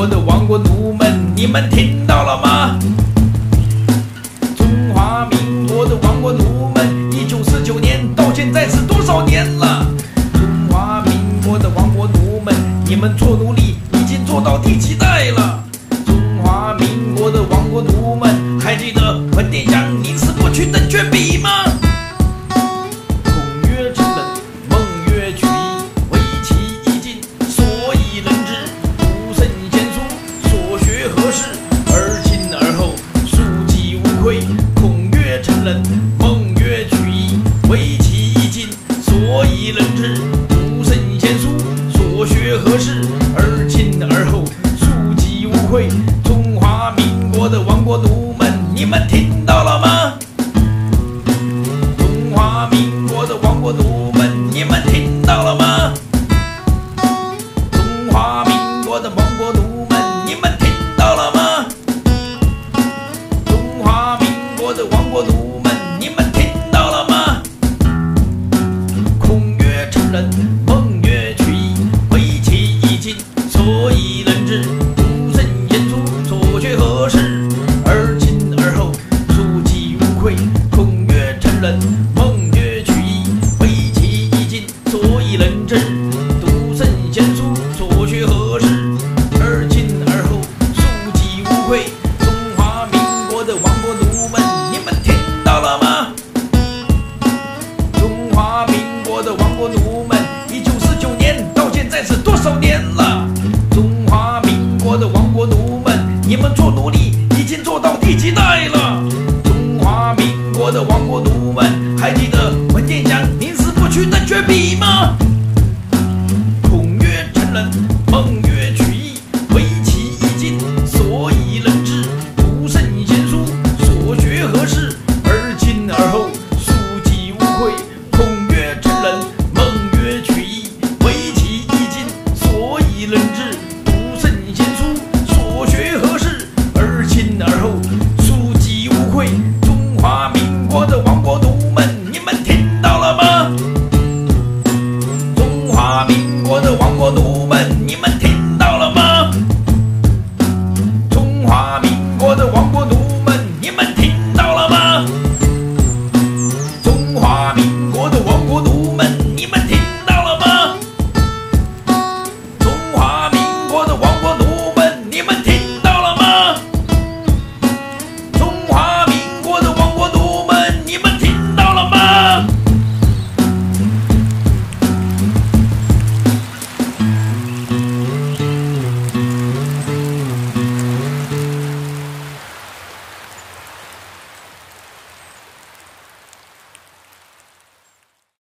国的亡国奴们你们听到了吗？中华民国的亡国奴们，一九四九年到现在是多少年了？中华民国的亡国奴们，你们做奴隶已经做到第几代了？中华民国的亡国奴们，还记得文天祥宁死不屈的绝笔吗？人，孟曰取义，为其一尽，所以人之。古圣贤书，所学何事？而今而后，庶几无愧。中华民国的亡国奴们，你们听到了吗？中华民国的亡国奴们，你们听到了吗？中华民国的亡国奴们，你们听到了吗？中华民国的亡国奴几无愧。中华民国的亡国奴们，你们听到了吗？中华民国的亡国奴们，一九四九年到现在是多少年了？中华民国的亡国奴们，你们做奴隶已经做到第几代了？中华民国的亡国奴们，还记得人之读圣贤书所学何事？而亲而后庶击无愧中华民国的亡国奴们你们听到了吗？中华民国的亡国奴们你们